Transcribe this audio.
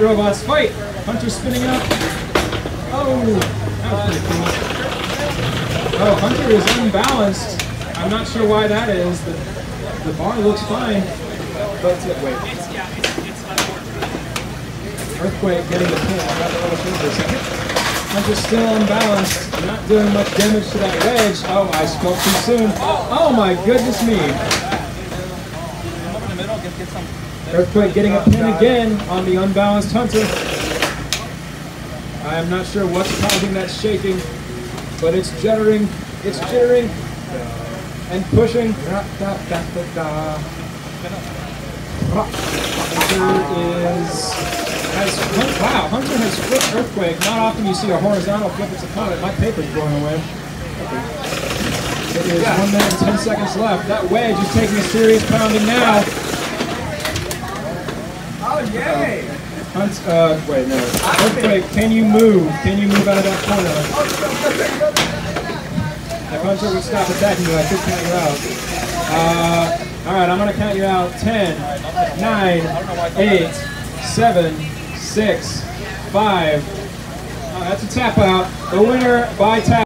Robots, fight! Hunter spinning up. Oh, cool. Oh, Hunter is unbalanced. I'm not sure why that is. The, the bar looks fine. But, uh, wait. Earthquake getting the pin. I got the little thing for a second. Hunter's still unbalanced. Not doing much damage to that wedge. Oh, I spoke too soon. Oh my goodness me. Earthquake getting a pin again on the unbalanced Hunter. I am not sure what's causing that shaking, but it's jittering, it's jittering, and pushing. Hunter is has wow. Hunter has flipped earthquake. Not often you see a horizontal flip its opponent. My paper's blowing away. It is one minute and ten seconds left. That wedge is taking a serious pounding now. Oh, yay! Hunt, uh, wait, no. Earthquake, can you move? Can you move out of that corner? If Hunter would stop attacking you, I could count you out. Uh, alright, I'm going to count you out. 10, 9, 8, 7, 6, 5. Oh, that's a tap out. The winner by tap.